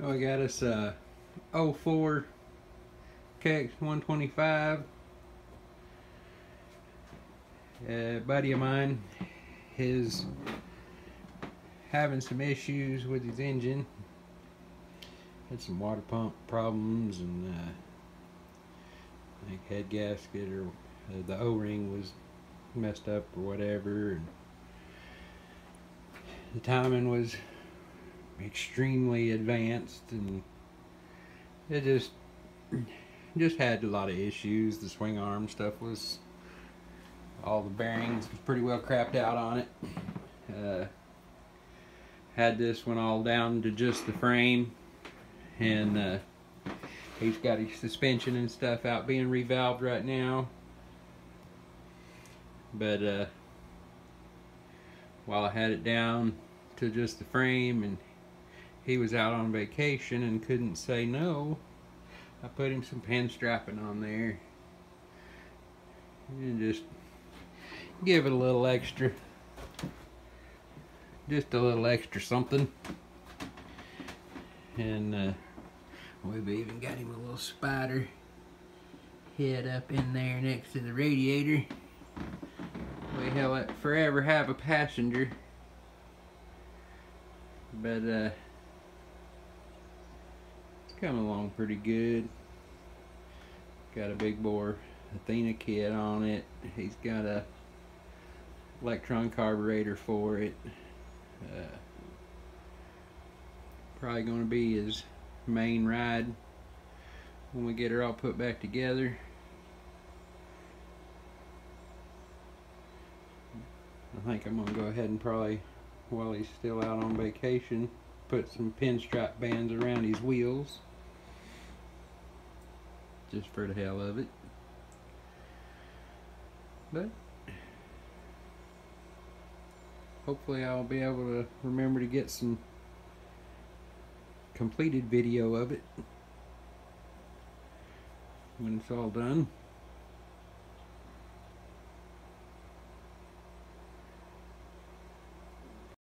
Oh, I got us a 04 KX125. A buddy of mine is having some issues with his engine. Had some water pump problems and uh, I think head gasket or uh, the O-ring was messed up or whatever. And the timing was extremely advanced and it just just had a lot of issues. The swing arm stuff was all the bearings was pretty well crapped out on it. Uh, had this one all down to just the frame and uh, he's got his suspension and stuff out being revalved right now. But uh, while I had it down to just the frame and he was out on vacation and couldn't say no, I put him some pin striping on there and just give it a little extra, just a little extra something. And uh, we've even got him a little spider head up in there next to the radiator. We he'll forever have a passenger. But uh coming along pretty good. Got a big bore Athena kit on it. He's got a Lectron carburetor for it. Uh, probably going to be his main ride when we get her all put back together. I think I'm going to go ahead and probably, while he's still out on vacation, put some pinstripe bands around his wheels just for the hell of it. But hopefully I'll be able to remember to get some completed video of it when it's all done.